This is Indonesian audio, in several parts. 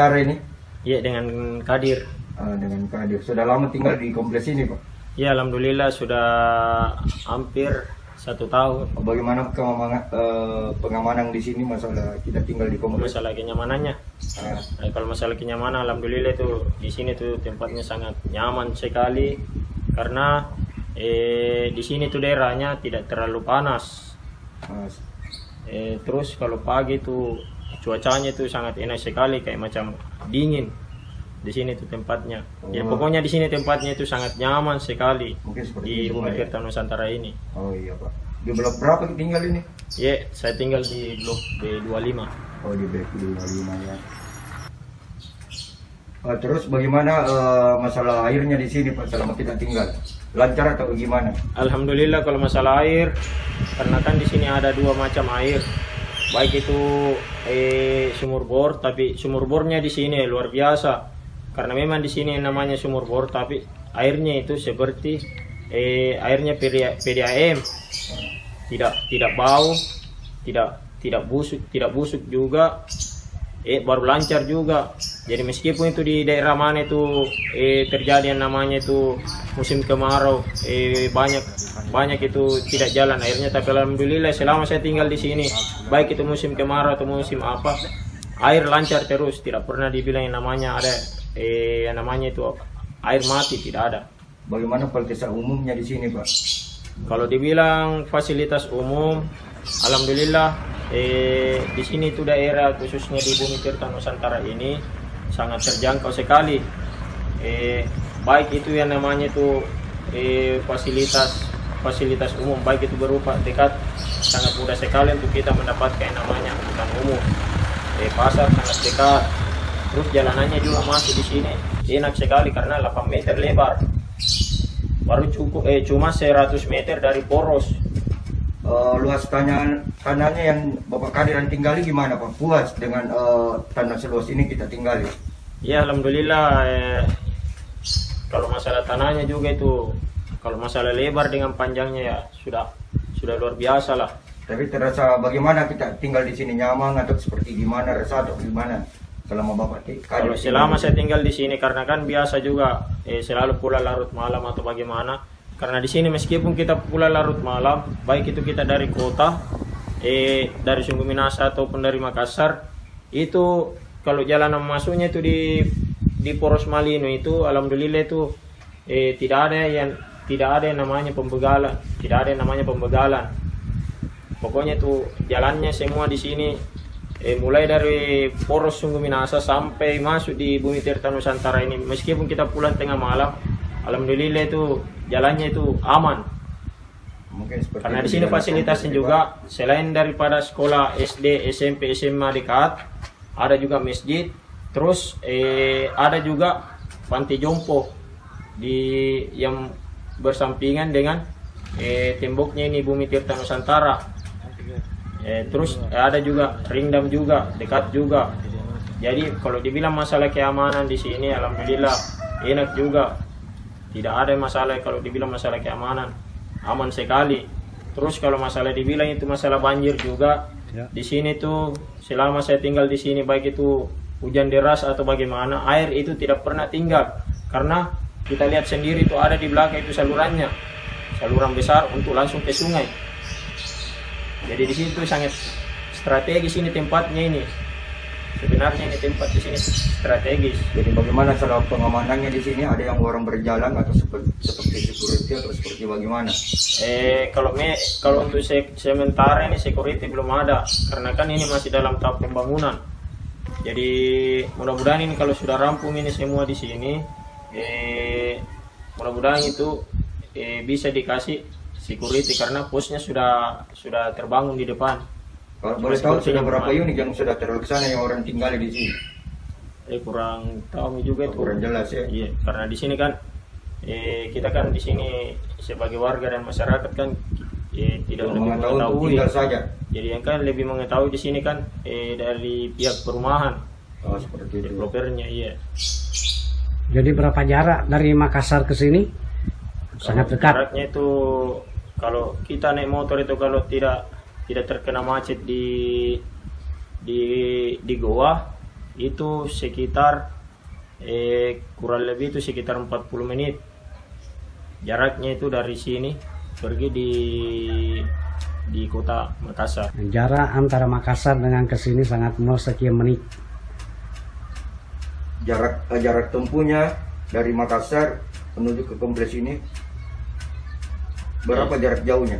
bicara ini Iya dengan Kadir. Ah, dengan Kadir. Sudah lama tinggal di kompleks ini Pak. Ya alhamdulillah sudah hampir satu tahun. Bagaimana kemamanga- eh, pengamanan di sini masalah kita tinggal di kompleks? Masalah kenyamanannya. Ah, Nah, kalau masalah kenyamanan alhamdulillah itu di sini tuh tempatnya sangat nyaman sekali karena eh, di sini tuh daerahnya tidak terlalu panas. ah, Eh, terus kalau pagi tuh cuacanya tuh sangat enak sekali kayak macam dingin. Di sini tuh tempatnya. Ya Oh. pokoknya di sini tempatnya itu sangat nyaman sekali mungkin di itu, Bumi Pak, ya? Tirta Nusantara ini. Oh iya Pak. Di blok berapa tinggal ini? Ya, saya tinggal di blok B25. Oh di BQ 25 ya. Ah, terus bagaimana eh, masalah airnya di sini Pak selama kita tinggal? Lancar atau gimana? Alhamdulillah kalau masalah air, karena kan di sini ada dua macam air. Baik itu eh, sumur bor, tapi sumur bornya di sini luar biasa. Karena memang di sini namanya sumur bor, tapi airnya itu seperti eh, airnya PDA PDAM, tidak tidak bau, tidak tidak busuk, tidak busuk juga, eh baru lancar juga. Jadi meskipun itu di daerah mana itu eh, terjadi yang namanya itu musim kemarau, eh, banyak banyak itu tidak jalan airnya. Tapi alhamdulillah selama saya tinggal di sini, baik itu musim kemarau atau musim apa, air lancar terus. Tidak pernah dibilang yang namanya ada eh, yang namanya itu air mati tidak ada. Bagaimana fasilitas umumnya di sini Pak? Kalau dibilang fasilitas umum, alhamdulillah eh, di sini itu daerah khususnya di Bumi Tirta Nusantara ini sangat terjangkau sekali. Eh, baik itu yang namanya itu eh, fasilitas fasilitas umum, baik itu berupa dekat sangat mudah sekali untuk kita mendapatkan yang namanya angkutan umum. Eh, pasar sangat dekat. Terus jalanannya juga masuk di sini enak sekali karena 8 meter lebar baru cukup eh cuma 100 meter dari poros Eh, luas tanah tanahnya yang Bapak Kadiran tinggali gimana Pak? Puas dengan eh, tanah seluas ini kita tinggali? ya alhamdulillah eh, kalau masalah tanahnya juga itu kalau masalah lebar dengan panjangnya ya sudah sudah luar biasa lah. Tapi terasa bagaimana kita tinggal di sini nyaman atau seperti gimana rasa atau gimana? Selama Bapak kalau selama saya tinggal di sini karena kan biasa juga eh, selalu pulang larut malam atau bagaimana. Karena di sini meskipun kita pulang larut malam baik itu kita dari kota eh dari Sungguh Minasa ataupun dari Makassar itu kalau jalanan masuknya itu di di Poros Malino itu alhamdulillah itu eh, tidak ada yang tidak ada yang namanya pembegalan. Tidak ada yang namanya pembegalan. Pokoknya itu jalannya semua di sini. Eh, mulai dari Poros Sungguh Minasa sampai masuk di Bumi Tirta Nusantara ini. Meskipun kita pulang tengah malam alhamdulillah itu jalannya itu aman. Mungkin seperti karena di sini fasilitasnya juga selain daripada sekolah SD, SMP, SMA dekat, ada juga masjid, terus eh, ada juga panti jompo di yang bersampingan dengan eh, temboknya ini Bumi Tirta Nusantara. Eh, terus eh, ada juga ringdam juga dekat juga. Jadi kalau dibilang masalah keamanan di sini, alhamdulillah enak juga. Tidak ada masalah kalau dibilang masalah keamanan, aman sekali. Terus kalau masalah dibilang itu masalah banjir juga, di sini tuh selama saya tinggal di sini baik itu hujan deras atau bagaimana, air itu tidak pernah tinggal karena kita lihat sendiri itu ada di belakang itu salurannya, saluran besar untuk langsung ke sungai. Jadi di sini tuh sangat strategis ini tempatnya ini. Sebenarnya ini tempat di sini strategis. Jadi bagaimana salah pengamanannya di sini? Ada yang orang berjalan atau seperti, seperti security atau seperti bagaimana? Eh kalau me, kalau untuk se- sementara ini security belum ada karena kan ini masih dalam tahap pembangunan. Jadi mudah-mudahan ini kalau sudah rampung ini semua di sini, eh mudah-mudahan itu eh, bisa dikasih security karena posnya sudah sudah terbangun di depan. Kalau boleh tahu sudah berapa unit yang sudah terlaksana yang orang tinggal di sini? Eh kurang tahu juga itu. Kurang jelas ya. Iya, karena di sini kan eh, kita kan di sini sebagai warga dan masyarakat kan eh, tidak lebih mengetahui tinggal saja. Jadi yang kan lebih mengetahui di sini kan eh, dari pihak perumahan, Oh seperti itu. developernya iya. Jadi berapa jarak dari Makassar ke sini? Sangat dekat. Jaraknya itu kalau kita naik motor itu kalau tidak tidak terkena macet di di di Goa itu sekitar eh, kurang lebih itu sekitar 40 menit jaraknya itu dari sini pergi di di kota Makassar Jarak antara Makassar dengan ke sini sangat mau sekian menit. Jarak eh, jarak tempuhnya dari Makassar menuju ke kompleks ini berapa jarak jauhnya?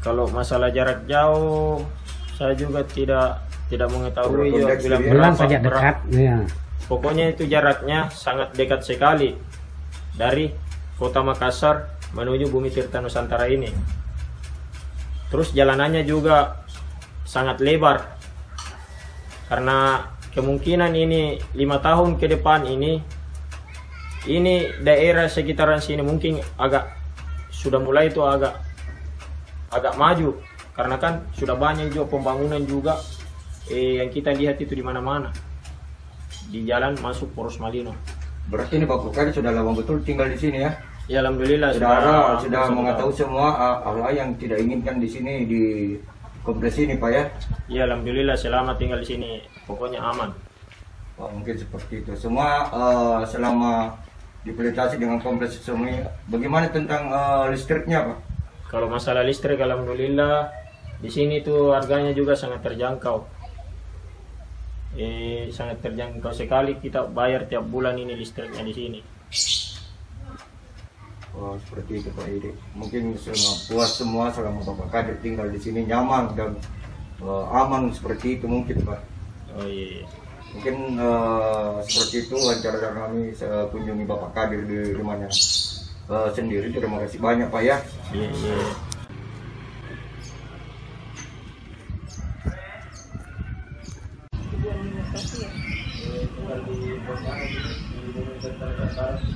kalau masalah jarak jauh saya juga tidak tidak mengetahui ya, bilang ya. Berapa, saja berapa. dekat. Ya. Pokoknya itu jaraknya sangat dekat sekali dari kota Makassar menuju Bumi Tirta Nusantara ini. Terus jalanannya juga sangat lebar karena kemungkinan ini lima tahun ke depan ini ini daerah sekitaran sini mungkin agak sudah mulai itu agak agak maju karena kan sudah banyak juga pembangunan juga eh, yang kita lihat itu di mana-mana di jalan masuk Poros Malino. Berarti ini Pak Bukari sudah lama betul tinggal di sini ya? Ya alhamdulillah Sudah hampir sudah satu mengetahui semua hal-hal yang tidak inginkan di sini di kompleks ini Pak ya? Ya alhamdulillah selama tinggal di sini pokoknya aman. Wah, mungkin seperti itu. Semua uh, selama dipelitasi dengan kompleks semua. Bagaimana tentang uh, listriknya Pak? Kalau masalah listrik alhamdulillah di sini tuh harganya juga sangat terjangkau. Eh sangat terjangkau sekali kita bayar tiap bulan ini listriknya di sini. Oh, seperti itu Pak Edi. Mungkin semua puas semua selama Bapak Kadir tinggal di sini nyaman dan uh, aman seperti itu mungkin Pak. Oh iya. iya. Mungkin uh, seperti itu wawancara kami uh, kunjungi Bapak Kadir di rumahnya uh, sendiri. Terima kasih banyak Pak ya. Iya iya.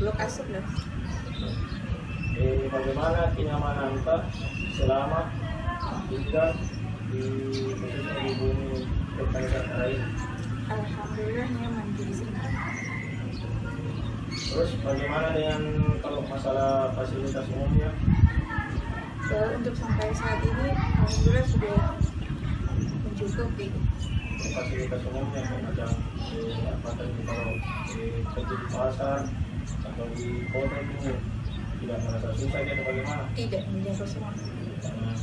Administrasi Eh, bagaimana kenyamanan kita selama tinggal di khususnya di bumi Nusantara ini? alhamdulillah nyaman di sini Terus bagaimana dengan kalau masalah fasilitas umumnya? so, untuk sampai saat ini alhamdulillah sudah mencukupi Fasilitas umumnya eh, apa tadi kalau eh, kerja di pasar atau di kota itu tidak merasa susah gitu bagaimana? tidak semua Karena-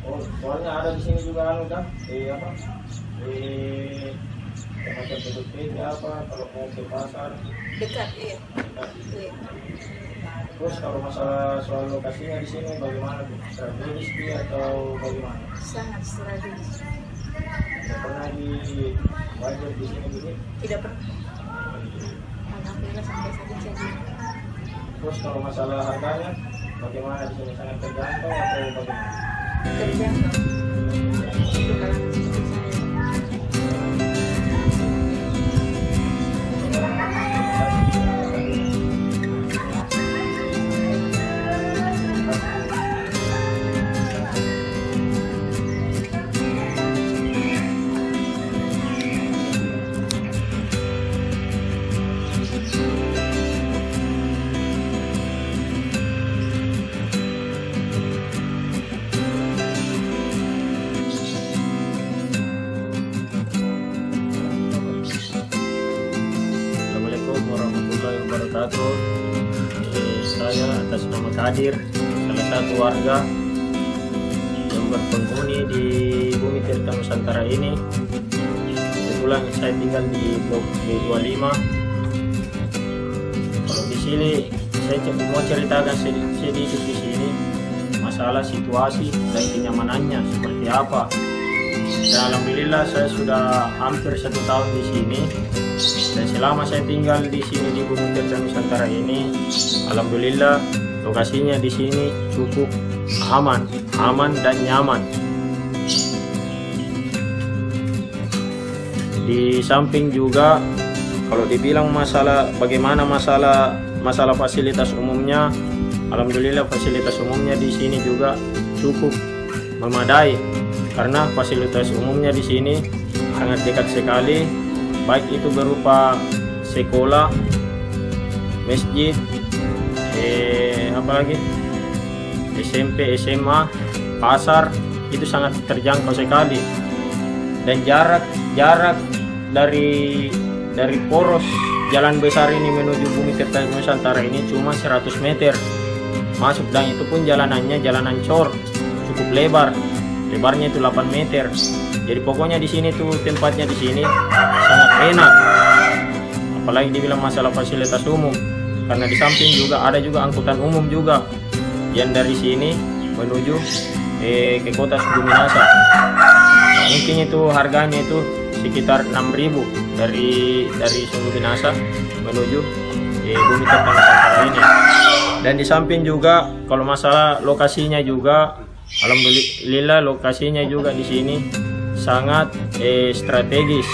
Oh, soalnya ada di sini juga anu kan, eh apa? Eh, semacam PDP apa kalau mau ke pasar dekat iya kita iya Terus kalau masalah soal lokasinya di sini bagaimana tuh? Strategis dia atau bagaimana? sangat strategis Tidak pernah di wajib di sini begini. tidak pernah alhamdulillah sampai saat ini jadi Terus kalau masalah harganya bagaimana? Di sangat terjangkau atau bagaimana? terjangkau Kadir, salah satu warga yang berpenghuni di Bumi Tirta Nusantara ini. Kebetulan saya tinggal di blok B25. Kalau di sini saya mau ceritakan sedikit, sedikit di sini masalah situasi dan kenyamanannya seperti apa. Dan alhamdulillah saya sudah hampir satu tahun di sini dan selama saya tinggal di sini di Gunung Tirta Nusantara ini, alhamdulillah lokasinya di sini cukup aman, aman dan nyaman. Di samping juga kalau dibilang masalah bagaimana masalah masalah fasilitas umumnya, alhamdulillah fasilitas umumnya di sini juga cukup memadai karena fasilitas umumnya di sini sangat dekat sekali baik itu berupa sekolah, masjid, eh, apa lagi, SMP, SMA, pasar itu sangat terjangkau sekali. Dan jarak jarak dari dari poros jalan besar ini menuju Bumi Tirta Nusantara ini cuma 100 meter. Masuk dan itu pun jalanannya jalanan cor cukup lebar. Lebarnya itu 8 meter. Jadi pokoknya di sini tuh tempatnya di sini enak. Apalagi dibilang masalah fasilitas umum. Karena di samping juga ada juga angkutan umum juga. Yang dari sini menuju eh, ke kota Suguminasa mungkin itu harganya itu sekitar 6000 dari dari Sungguh Binasa menuju eh, Bumi Nusantara ini. Dan di samping juga kalau masalah lokasinya juga alhamdulillah lokasinya juga di sini sangat eh, strategis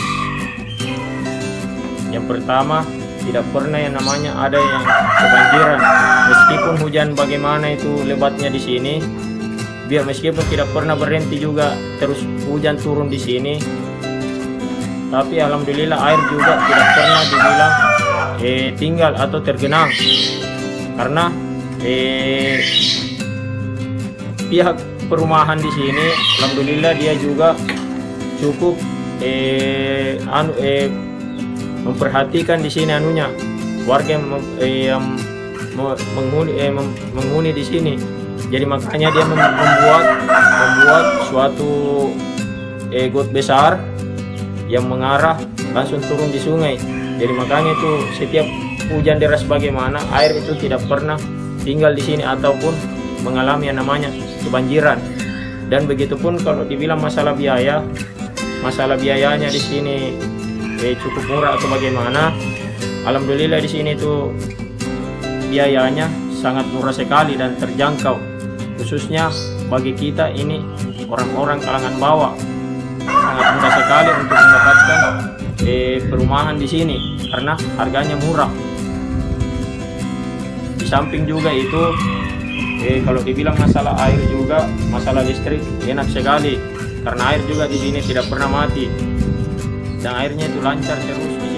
yang pertama tidak pernah yang namanya ada yang kebanjiran. Meskipun hujan bagaimana itu lebatnya di sini biar meskipun tidak pernah berhenti juga terus hujan turun di sini. Tapi alhamdulillah air juga tidak pernah dibilang eh, tinggal atau tergenang. Karena eh, pihak perumahan di sini alhamdulillah dia juga cukup eh, anu, eh, memperhatikan di sini anunya warga yang, eh, menghuni eh, menghuni di sini jadi makanya dia mem- membuat membuat suatu eh, besar yang mengarah langsung turun di sungai. Jadi makanya itu setiap hujan deras bagaimana air itu tidak pernah tinggal di sini ataupun mengalami yang namanya kebanjiran. Dan begitupun kalau dibilang masalah biaya, masalah biayanya di sini eh, cukup murah atau bagaimana? Alhamdulillah di sini itu biayanya sangat murah sekali dan terjangkau khususnya bagi kita ini orang-orang kalangan bawah sangat mudah sekali untuk mendapatkan eh, perumahan di sini karena harganya murah. Di samping juga itu eh, kalau dibilang masalah air juga masalah listrik enak sekali karena air juga di sini tidak pernah mati yang airnya itu lancar terus.